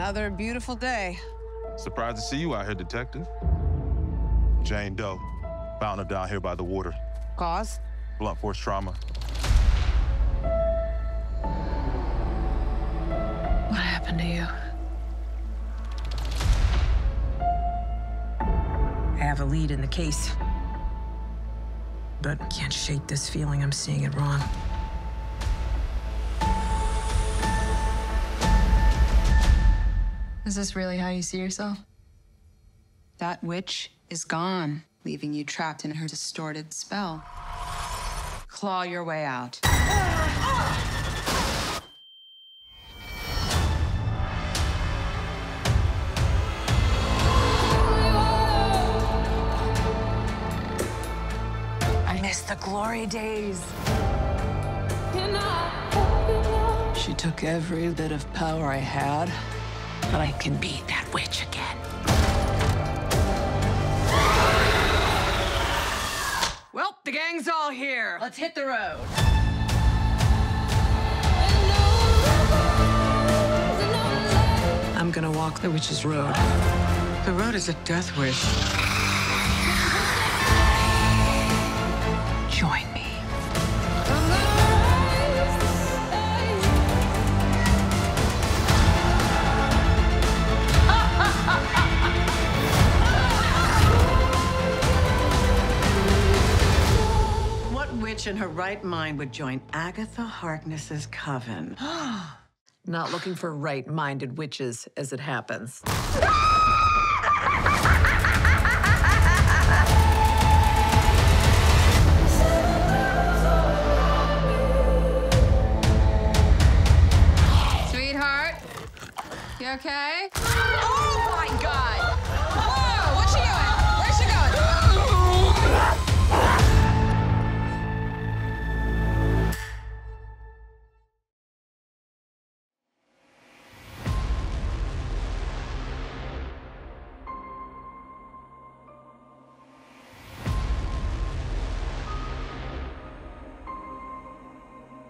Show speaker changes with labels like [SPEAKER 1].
[SPEAKER 1] Another beautiful day.
[SPEAKER 2] Surprised to see you out here, Detective. Jane Doe. Found her down here by the water.
[SPEAKER 1] Cause?
[SPEAKER 2] Blunt force trauma.
[SPEAKER 1] What happened to you?
[SPEAKER 3] I have a lead in the case. But can't shake this feeling I'm seeing it wrong.
[SPEAKER 4] Is this really how you see yourself?
[SPEAKER 5] That witch is gone, leaving you trapped in her distorted spell. Claw your way out.
[SPEAKER 3] I miss the glory days.
[SPEAKER 6] She took every bit of power I had,
[SPEAKER 3] But I can beat that witch again.
[SPEAKER 6] Well, the gang's all here. Let's hit the road.
[SPEAKER 3] I'm gonna walk the witch's road.
[SPEAKER 6] The road is a death wish. What witch in her right mind would join Agatha Harkness's coven?
[SPEAKER 3] Not looking for right minded witches as it happens.
[SPEAKER 4] Sweetheart, you okay? Oh,